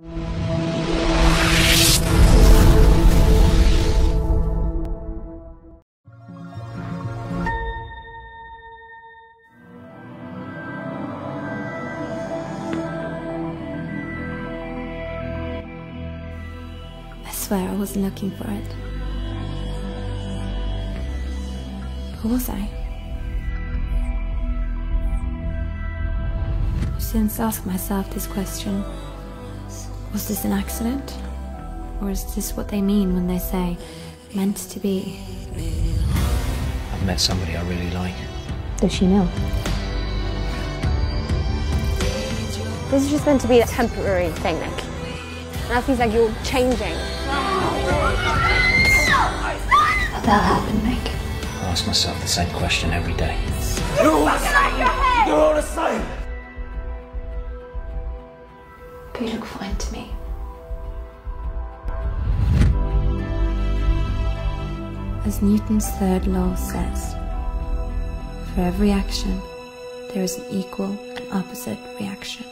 I swear I wasn't looking for it. Who was I? I've since asked myself this question Was this an accident? Or is this what they mean when they say meant to be? I've met somebody I really like. Does she know? This is just meant to be a temporary thing, Nick. Now it feels like you're changing. That'll happen, Nick. I ask myself the same question every day. But you look fine to me. As Newton's third law says, for every action, there is an equal and opposite reaction.